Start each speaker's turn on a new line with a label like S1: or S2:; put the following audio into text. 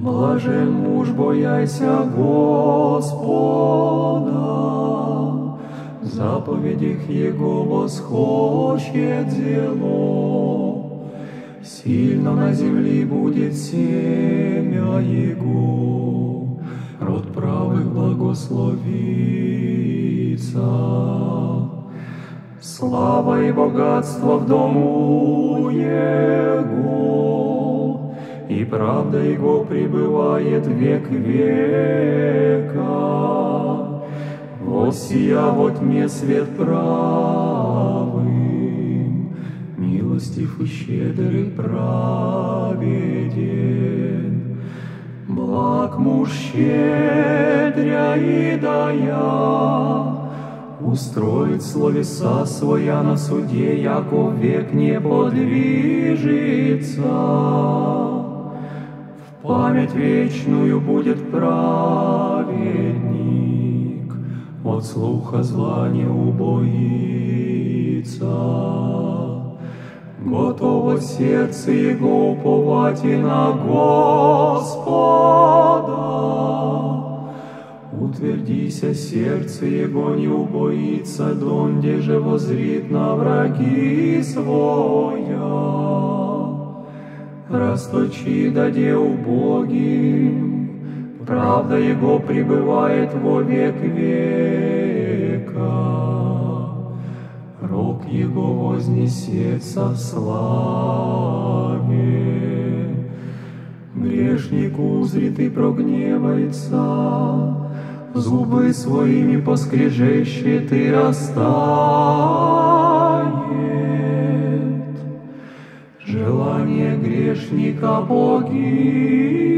S1: Блажен муж, бояйся Господа, заповедях Его восхочет зело. Сильно на земле будет семя Его, род правых благословится. Слава и богатство в дому Его, и правда Его пребывает век века. Вот сия во тьме свет правым, милостив и щедрый праведен. Благ муж щедря и дая, Устроит словеса своя на суде, яко век не подвижется. Память вечную будет праведник, от слуха зла не убоится. Готово сердце его уповать и на Господа. Утвердися сердце его не убоится, донде же возрит на враги своя. Расточи даде убогим, правда его пребывает во век века. Рок его вознесется в славе. Грешник узрит и прогневается, зубы своими поскрежещет и растает. Грешника погиб,